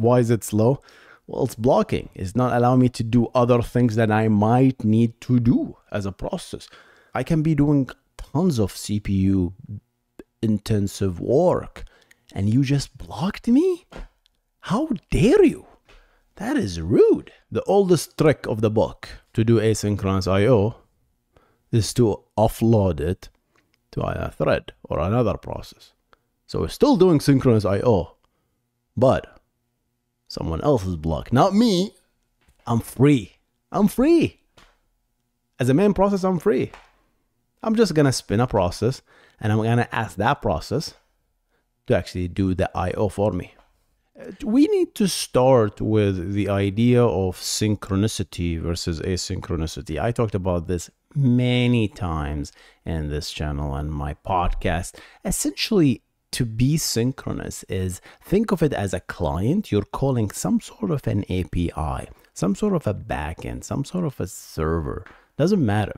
why is it slow? Well, it's blocking. It's not allowing me to do other things that I might need to do as a process. I can be doing tons of CPU intensive work and you just blocked me? How dare you? That is rude. The oldest trick of the book to do asynchronous I.O. is to offload it to a thread or another process. So we're still doing synchronous I.O., but someone else's block, not me. I'm free. I'm free. As a main process, I'm free. I'm just gonna spin a process and I'm gonna ask that process to actually do the I.O. for me. Uh, we need to start with the idea of synchronicity versus asynchronicity. I talked about this many times in this channel and my podcast. Essentially, to be synchronous is think of it as a client. You're calling some sort of an API, some sort of a backend, some sort of a server. Doesn't matter.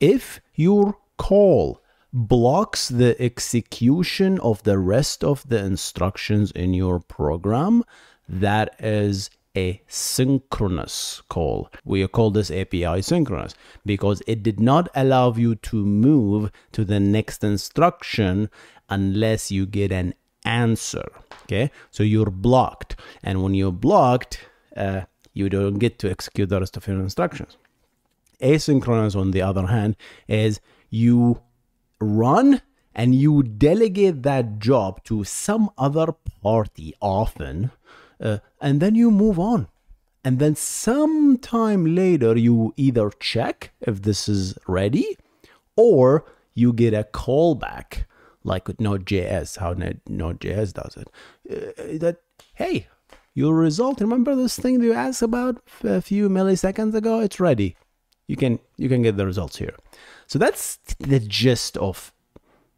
If your call blocks the execution of the rest of the instructions in your program, that is a synchronous call. We call this API synchronous because it did not allow you to move to the next instruction unless you get an answer. Okay, so you're blocked, and when you're blocked, uh, you don't get to execute the rest of your instructions. Asynchronous, on the other hand, is you run and you delegate that job to some other party often, uh, and then you move on. And then sometime later, you either check if this is ready or you get a callback, like with Node.js, how Node.js does it. Uh, that, hey, your result, remember this thing you asked about a few milliseconds ago? It's ready. You can you can get the results here. So that's the gist of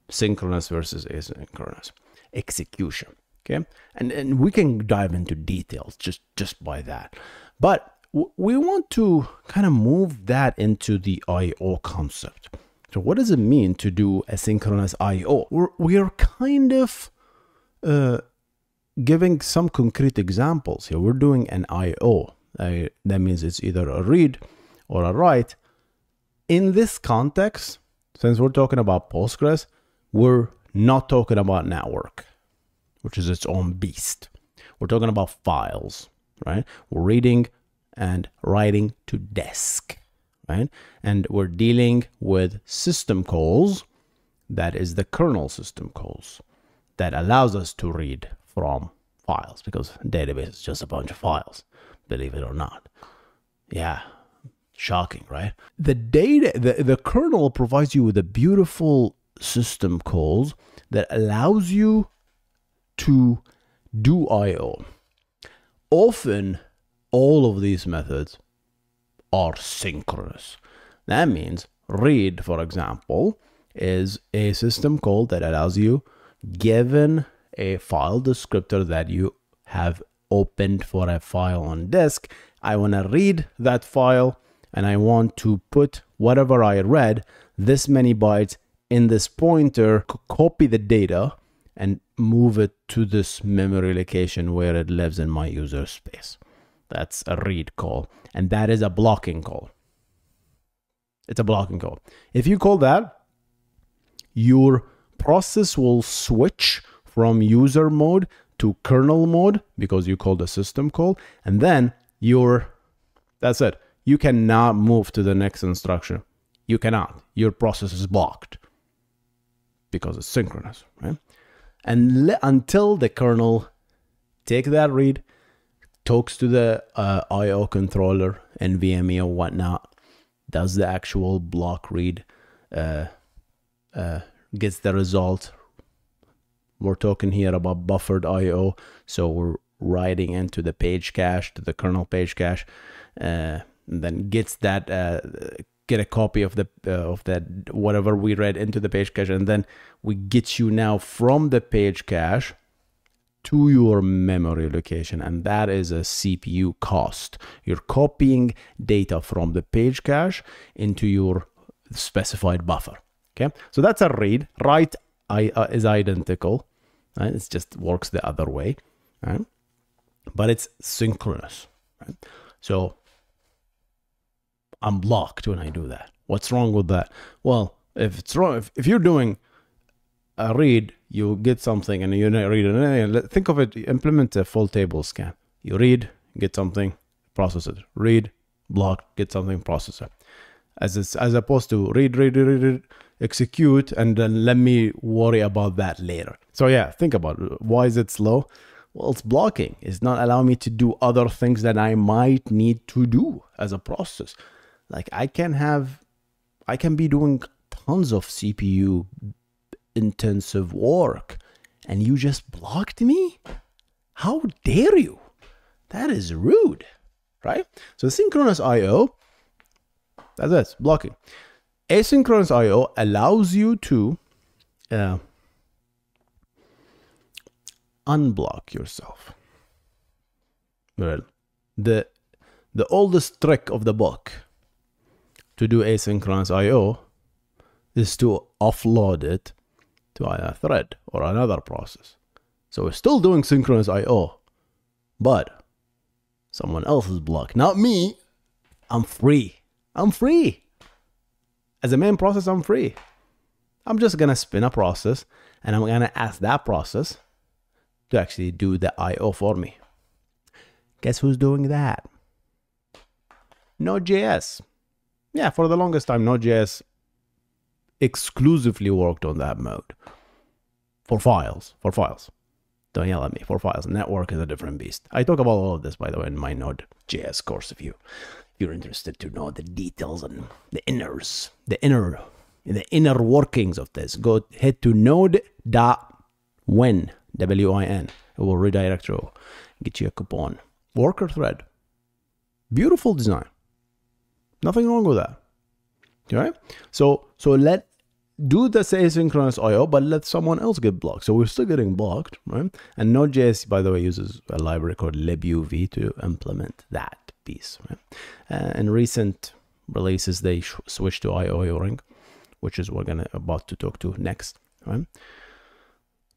synchronous versus asynchronous execution. Okay, and and we can dive into details just just by that, but we want to kind of move that into the I/O concept. So what does it mean to do asynchronous I/O? We're kind of uh, giving some concrete examples here. We're doing an I/O. Uh, that means it's either a read or a write in this context, since we're talking about Postgres, we're not talking about network, which is its own beast. We're talking about files, right? We're reading and writing to desk, right? And we're dealing with system calls, that is the kernel system calls, that allows us to read from files because database is just a bunch of files, believe it or not. Yeah, Shocking, right? The data, the, the kernel provides you with a beautiful system calls that allows you to do I.O. Often, all of these methods are synchronous. That means read, for example, is a system call that allows you, given a file descriptor that you have opened for a file on disk, I want to read that file and I want to put whatever I read, this many bytes in this pointer, copy the data and move it to this memory location where it lives in my user space. That's a read call. And that is a blocking call. It's a blocking call. If you call that, your process will switch from user mode to kernel mode because you called a system call. And then your, that's it you cannot move to the next instruction. You cannot. Your process is blocked because it's synchronous, right? And until the kernel take that read, talks to the uh, I/O controller, NVMe or whatnot, does the actual block read, uh, uh, gets the result. We're talking here about buffered I/O, so we're writing into the page cache to the kernel page cache. Uh, and then gets that uh, get a copy of the uh, of that whatever we read into the page cache and then we get you now from the page cache to your memory location and that is a CPU cost you're copying data from the page cache into your specified buffer okay so that's a read write uh, is identical right? it just works the other way right? but it's synchronous. Right? So I'm blocked when I do that. What's wrong with that? Well, if it's wrong, if, if you're doing a read, you get something and you read it. Think of it, implement a full table scan. You read, get something, process it. Read, block, get something, process it. As, as opposed to read, read, read, read, execute, and then let me worry about that later. So yeah, think about it. Why is it slow? Well, it's blocking. It's not allowing me to do other things that I might need to do as a process. Like I can have, I can be doing tons of CPU intensive work and you just blocked me? How dare you? That is rude, right? So synchronous IO, that's it, blocking. Asynchronous IO allows you to uh, unblock yourself. Well, the the oldest trick of the book to do asynchronous IO is to offload it to a thread or another process. So we're still doing synchronous IO, but someone else is blocked, not me. I'm free. I'm free. As a main process, I'm free. I'm just gonna spin a process and I'm gonna ask that process to actually do the IO for me. Guess who's doing that? Node.js. Yeah, for the longest time, Node.js exclusively worked on that mode. For files, for files. Don't yell at me, for files. Network is a different beast. I talk about all of this, by the way, in my Node.js course if you if you're interested to know the details and the inners, the inner the inner workings of this. Go head to node.win, W-I-N. It will redirect you, get you a coupon. Worker thread. Beautiful design. Nothing wrong with that. Right? So so let do the asynchronous IO, but let someone else get blocked. So we're still getting blocked, right? And Node.js, by the way, uses a library called libuv to implement that piece. Right? Uh, in recent releases, they switched to io_uring, which is what we're gonna about to talk to next, right?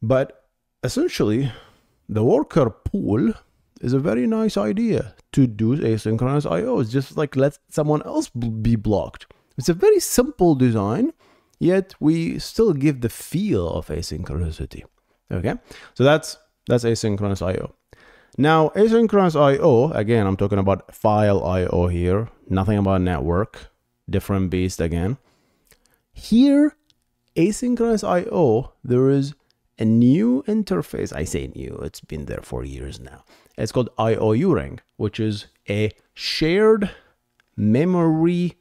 But essentially, the worker pool is a very nice idea to do asynchronous IO. It's just like let someone else be blocked. It's a very simple design yet we still give the feel of asynchronicity. Okay, so that's that's asynchronous I/O. Now, asynchronous I/O again, I'm talking about file I/O here. Nothing about network. Different beast again. Here, asynchronous I/O, there is a new interface. I say new; it's been there for years now. It's called io_uring, which is a shared memory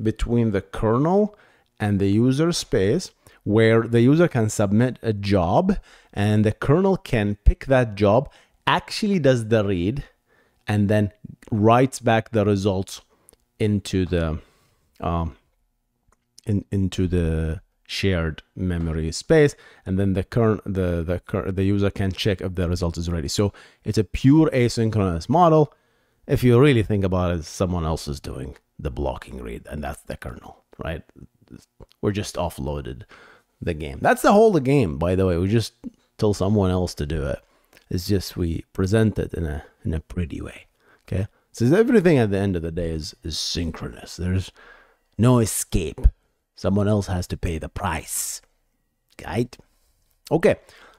between the kernel and the user space where the user can submit a job and the kernel can pick that job, actually does the read, and then writes back the results into the um, in, into the shared memory space and then the current the the the user can check if the result is ready. So it's a pure asynchronous model. If you really think about it someone else is doing the blocking read and that's the kernel right we're just offloaded the game. That's the whole the game, by the way. We just tell someone else to do it. It's just we present it in a in a pretty way. Okay. So everything at the end of the day is is synchronous. There's no escape. Someone else has to pay the price. Right? Okay.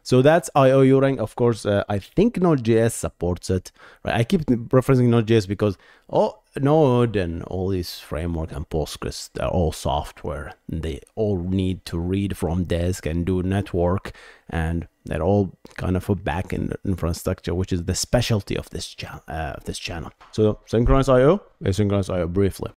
So that's io_uring. Of course, uh, I think Node.js supports it. Right? I keep referencing Node.js because oh, Node and all these framework and Postgres, they're all software. They all need to read from disk and do network, and they're all kind of a backend infrastructure, which is the specialty of this channel. Uh, of this channel. So synchronous IO, asynchronous IO briefly.